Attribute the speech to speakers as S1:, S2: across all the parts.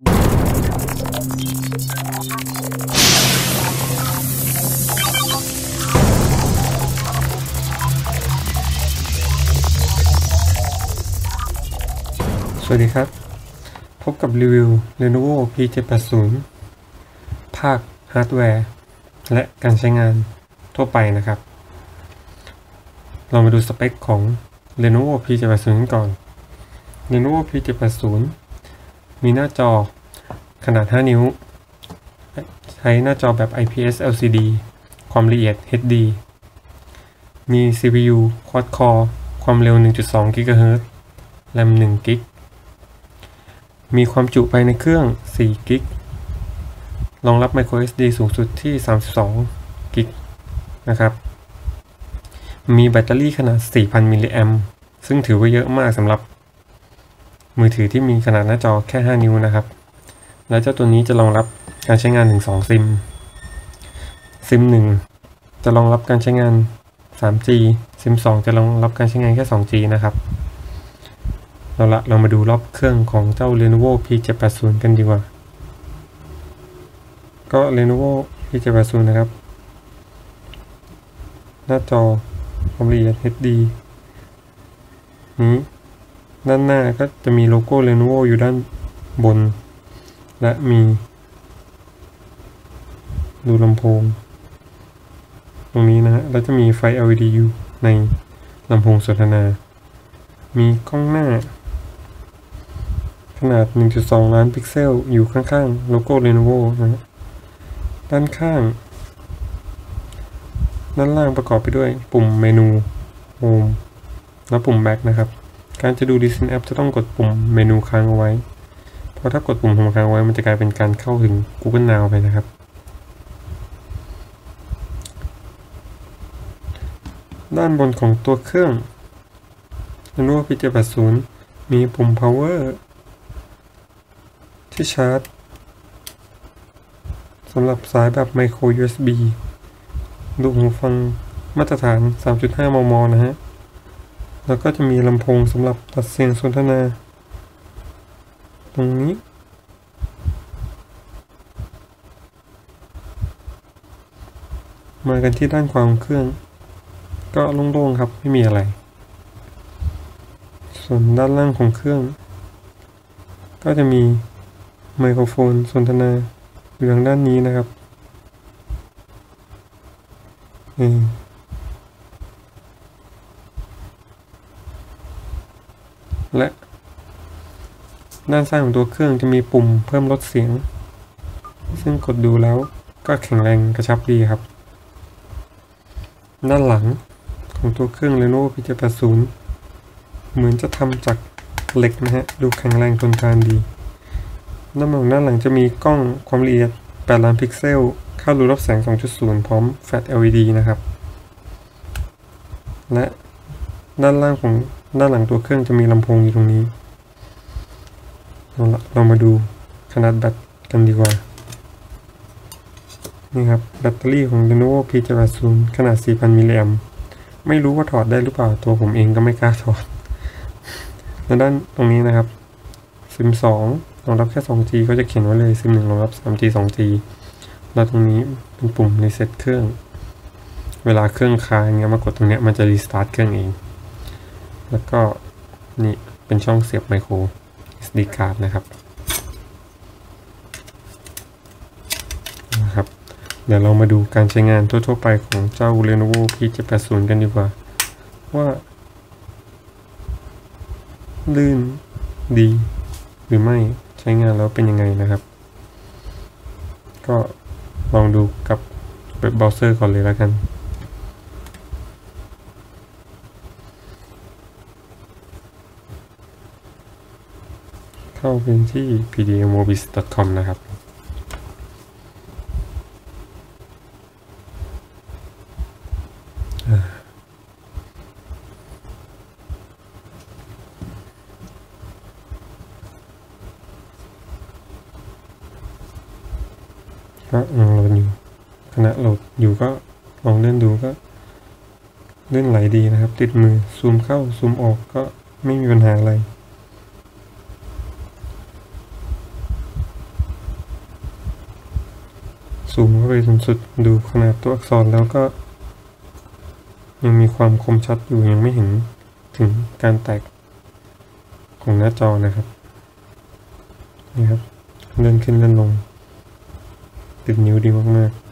S1: สวัสดีครับ พบกับ review Lenovo P780 ภาคฮาร์ดแวร์ และการใช้งานทั่วไปนะครับ เรามาดูสเปคของ Lenovo P780 กันก่อน Lenovo P780 มีหน้าจอขนาด 5 นิ้ว ใช้หน้าจอแบบ IPS LCD ความละเอียด HD มี CPU Quad Core ความเร็ว 1.2 GHz RAM 1 g b มีความจุภายในเครื่อง4กิกรองรับ microSD สูงสุดที่ 32กิกนะครับ มีแบตเตอรี่ขนาด 4,000 มิลลิแอมซึ่งถือว่าเยอะมากสำหรับ มือถือที่มีขนาดหน้าจอแค่ 5 นิ้วนะครับ และเจ้าตัวนี้จะรองรับการใช้งานถึง 2 ซิม ซิม 1 จะรองรับการใช้งาน 3G ซิม 2 จะรองรับการใช้งานแค่ 2G นะครับเอาละเรามาดูรอบเครื่องของเจ้า Lenovo P780 กันดีกว่า ก็ Lenovo P780 นะครับ หน้าจอความละเอียด HD นี้ ด้านหน้าก็จะมีโลโก้ Lenovo อยู่ด้านบน และมีดูลำโพง ตรงนี้นะฮะแล้วจะมีไฟ LED อยู่ในลำโพงสนทนา มีกล้องหน้า ขนาด 1.2 ล้านพิกเซล อยู่ข้างๆ โลโก้ Lenovo นะฮะด้านข้าง ด้านล่างประกอบไปด้วยปุ่มเมนู Home และปุ่ม Back นะครับ การจะดู Listen App จะต้องกดปุ่มเมนูค้างเอาไว้ เพราะถ้ากดปุ่ม Home ค้างไว้มันจะกลายเป็นการเข้าถึง Google Now ไปนะครับ ด้านบนของตัวเครื่อง Lenovo P780 มีปุ่ม Power ที่ชาร์จสำหรับสายแบบ Micro USB ดูหูฟังมาตรฐาน 3.5 มม นะฮะ แล้วก็จะมีลำโพงสำหรับตัดเสียงสนทนา ตรงนี้ มากันที่ด้านความเครื่อง ก็โล่งๆครับไม่มีอะไร ส่วนด้านล่างของเครื่อง ก็จะมีไมโครโฟนสนทนาอยู่ทางด้านนี้นะครับนี่ และ ด้านซ้ายของตัวเครื่องจะมีปุ่มเพิ่มลดเสียง ซึ่งกดดูแล้วก็แข็งแรงกระชับดีครับ ด้านหลังของตัวเครื่อง Lenovo P780 เหมือนจะทำจากเหล็กนะฮะ ดูแข็งแรงทนทานดีด้านบนด้านหลังจะมีกล้องความละเอียด 8 ล้านพิกเซล ค่ารูรับแสง 2.0 พร้อมแฟลช LED นะครับ และด้านล่างของ ด้านหลังตัวเครื่องจะมีลำโพงอยู่ตรงนี้เราเรามาดูขนาดแบตกันดีกว่า นี่ครับแบตเตอรี่ของ Lenovo P780 ขนาด 4,000 มิลลิแอมไม่รู้ว่าถอดได้หรือเปล่าตัวผมเองก็ไม่กล้าถอด และด้านตรงนี้นะครับ ซิม 2 รองรับแค่ 2G ก็จะเขียนไว้เลย ซิม 1 รองรับ 3G 2G แล้วตรงนี้เป็นปุ่ม reset เครื่อง เวลาเครื่องค้างเงี้ยมากดตรงเนี้ยมันจะ restart เครื่องเอง แล้วก็นี่เป็นช่องเสียบไมโคร SD card นะครับนะครับ เดี๋ยวเรามาดูการใช้งานทั่วๆไปของเจ้า Lenovo P780 กันดีกว่า ว่า ลื่นดี หรือไม่ใช้งานแล้วเป็นยังไงนะครับ ก็ลองดูกับเว็บเบราว์เซอร์ก่อนเลยแล้วกัน เข้าเป็นที่ pdmobis.com นะครับ ก็ลองโหลดอยู่ขณะโหลดอยู่ก็ลองเล่นดูก็เล่นไหลดีนะครับ ติดมือซูมเข้าซูมออกก็ไม่มีปัญหาอะไร ไปจนสุดดูขนาดตัวอักษรแล้วก็ ยังมีความคมชัดอยู่ยังไม่เห็นถึงการแตกของหน้าจอนะครับนี่ครับเลื่อนขึ้นเลื่อนลง ติดนิ้วดีมากๆ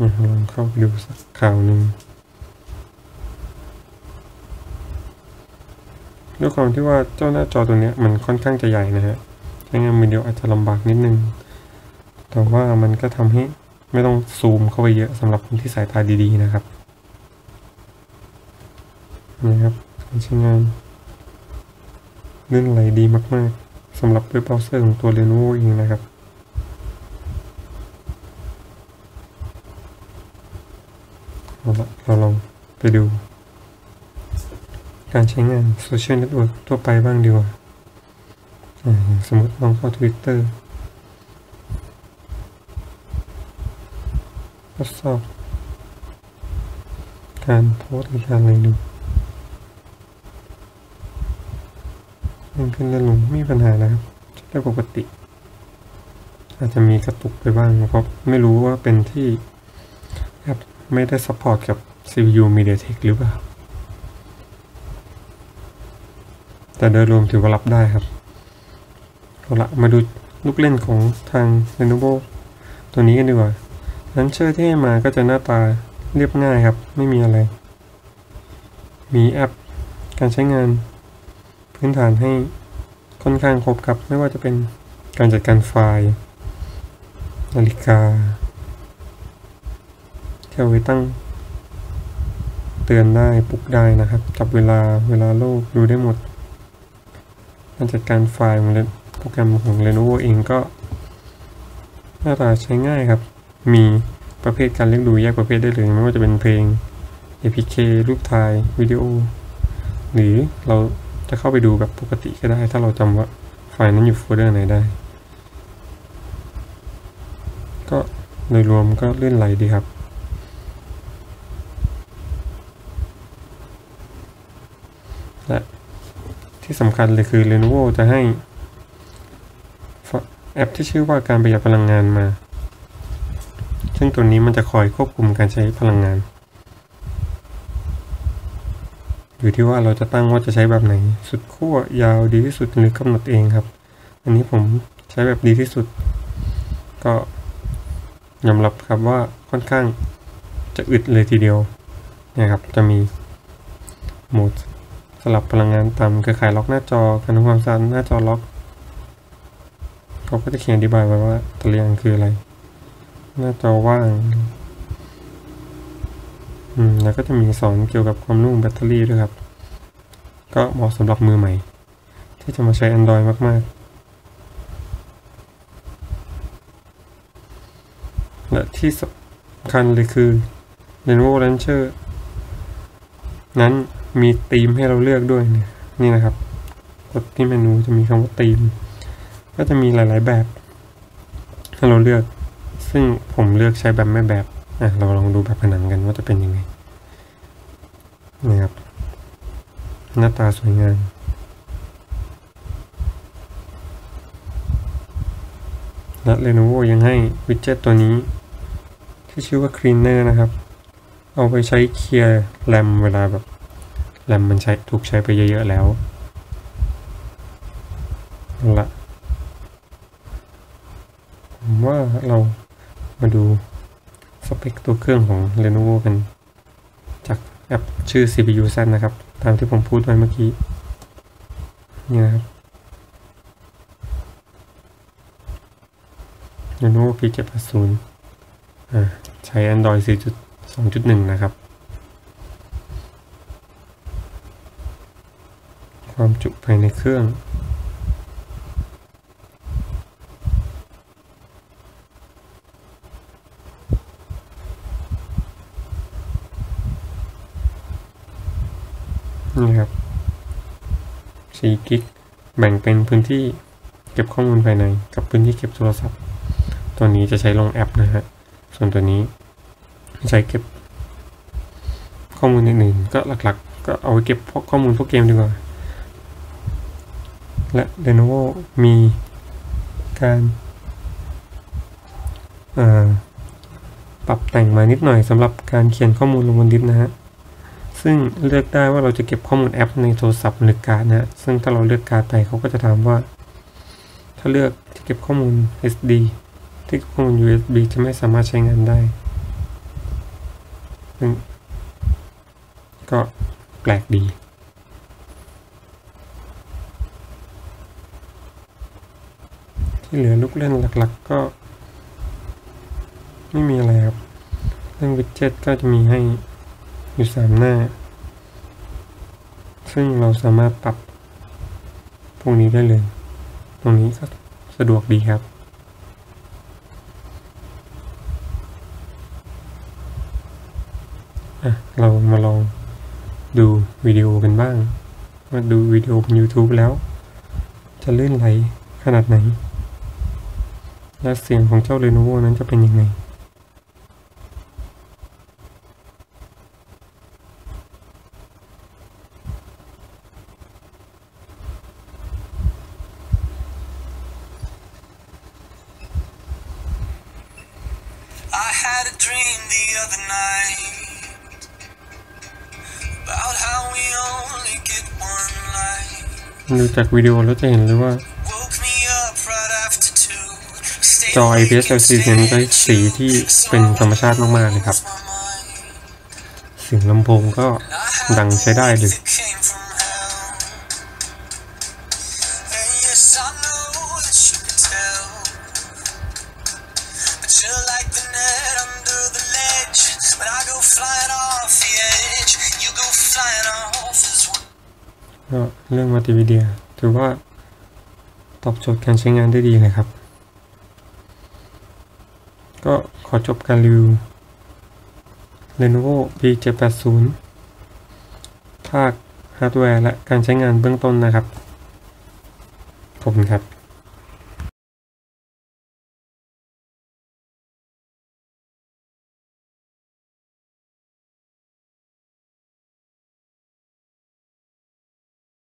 S1: อะลองเข้าไปดูสักข่าวหนึ่งด้วยความที่ว่าเจ้าหน้าจอตัวเนี้ยมันค่อนข้างจะใหญ่นะฮะใช้งานวิดีโออาจจะลำบากนิดนึง แต่ว่ามันก็ทำให้ไม่ต้องซูมเข้าไปเยอะสำหรับคนที่สายตาดีๆนะครับนี่ครับการใช้งานเลื่อนไหลดีมากๆสำหรับเว็บเบราว์เซอร์ของตัว Lenovo เองนะครับเอาละเราลองไปดู การใช้งาน social network ทั่วไปบ้างดีกว่า สมมติลองเข้า Twitter ทดสอบ การโพสต์หรือการอะไรดูมันขึ้นและลงไม่มีปัญหานะครับใช้ได้ปกติ อาจจะมีกระตุกไปบ้างเพราะไม่รู้ว่าเป็นที่แอปไม่ได้ support กับ CPU MediaTek หรือเปล่า แต่โดยรวมถือว่ารับได้ครับเอาละมาดูลูกเล่นของทาง Lenovo ตัวนี้กันดีกว่า launcher ที่ให้มาก็จะหน้าตาเรียบง่ายครับ ไม่มีอะไร มีแอปการใช้งานพื้นฐานให้ค่อนข้างครบครับ ไม่ว่าจะเป็นการจัดการไฟล์นาฬิกาที่เอาไว้ตั้ง เตือนได้ปลุกได้นะครับ จับเวลาเวลาโลกดูได้หมด การจัดการไฟล์ของโปรแกรมของ Lenovo เองก็หน้าตาใช้ง่ายครับ มีประเภทการเลือกดูแยกประเภทได้เลย ไม่ว่าจะเป็นเพลง APK รูปถ่ายวิดีโอ หรือเราจะเข้าไปดูแบบปกติก็ได้ ถ้าเราจำว่าไฟล์นั้นอยู่โฟลเดอร์ไหนได้ ก็โดยรวมก็เลื่อนไหลดีครับและที่สำคัญเลยคือ Lenovo จะให้ แอปที่ชื่อว่าการประหยัดพลังงานมา ซึ่งตัวนี้มันจะคอยควบคุมการใช้พลังงาน อยู่ที่ว่าเราจะตั้งว่าจะใช้แบบไหน สุดขั้วยาวดีที่สุดหรือกำหนดเองครับ อันนี้ผมใช้แบบดีที่สุด ก็ยอมรับครับว่าค่อนข้างจะอึดเลยทีเดียวนะครับ จะมีโหมดสลับพลังงานต่ำเครือข่ายล็อกหน้าจอการทำความสะอาดหน้าจอล็อกเขาก็จะเขียนอธิบายไว้ว่าตารางคืออะไร หน้าจอว่าง อืม แล้วก็จะมีสอนเกี่ยวกับความนุ่มแบตเตอรี่ด้วยครับ ก็เหมาะสำหรับมือใหม่ ที่จะมาใช้ Android มาก ๆ และที่สำคัญเลยคือ Lenovo Launcher นั้นมีธีมให้เราเลือกด้วยเนี่ยนี่นะครับ กดที่เมนูจะมีคำว่าธีม ก็จะมีหลาย ๆ แบบ ให้เราเลือก ซึ่งผมเลือกใช้แบบไม่แบบอะเราลองดูแบบผนังกันว่าจะเป็นยังไงนี่ครับหน้าตาสวยงามและ Lenovo ยังให้วิดเจ็ตตัวนี้ ที่ชื่อว่า Cleaner นะครับ เอาไปใช้เคลียร์แรมเวลาแบบแรมมันใช้ถูกใช้ไปเยอะๆแล้วละผมว่าเรา มาดูสเปคตัวเครื่องของ Lenovo กัน จากแอปชื่อ CPU Z นะครับ ตามที่ผมพูดไว้เมื่อกี้ นี่นะครับ Lenovo P780 อ่าใช้ Android 4.2.1 นะครับ ความจุภายในเครื่อง นี่ครับ4กิกแบ่งเป็นพื้นที่เก็บข้อมูลภายใน กับพื้นที่เก็บโทรศัพท์ ตัวนี้จะใช้ลงแอปนะฮะ ส่วนตัวนี้ใช้เก็บข้อมูลอื่นๆก็หลักๆ ก็เอาไว้เก็บพวกข้อมูลพวกเกมดีกว่า และ Lenovo มีการปรับแต่งมานิดหน่อยสำหรับการเขียนข้อมูลลงบนดิสก์นะฮะ ซึ่งเลือกได้ว่าเราจะเก็บข้อมูลแอปในโทรศัพท์หรือการ์ดนะฮะซึ่งถ้าเราเลือกการ์ดไปเขาก็จะถามว่า ถ้าเลือกที่เก็บข้อมูล SD ที่เก็บข้อมูล USB จะไม่สามารถใช้งานได้ซึ่งก็แปลกดี ที่เหลือลูกเล่นหลักๆก็ ไม่มีอะไรครับ เรื่องวิดเจ็ตก็จะมีให้ อยู่สามหน้า ซึ่งเราสามารถปรับพวกนี้ได้เลย ตรงนี้ก็สะดวกดีครับอะเรามาลองดูวิดีโอกันบ้างว่าดูวิดีโอบน YouTube แล้ว จะลื่นไหลขนาดไหน และเสียงของเจ้า Lenovo นั้นจะเป็นยังไง
S2: I had a dream the other night about how we only get one life.
S1: ดูจากวิดีโอแล้วจะเห็นเลยว่า
S2: Woke me up right after two. Stayed
S1: จอ
S2: awake
S1: IPS
S2: and
S1: LCD เนี่ยมันจะสีที่เป็นธรรมชาติมากๆเลยครับ
S2: lost my mind.
S1: เสียงลำโพงก็
S2: I had
S1: ดังใช้ได้เลย เรื่องมัลติมีเดีย ถือว่าตอบโจทย์การใช้งานได้ดีเลยครับ ก็ขอจบการรีวิว Lenovo P780 ภาคฮาร์ดแวร์และการใช้งานเบื้องต้นนะครับ ขอบคุณครับ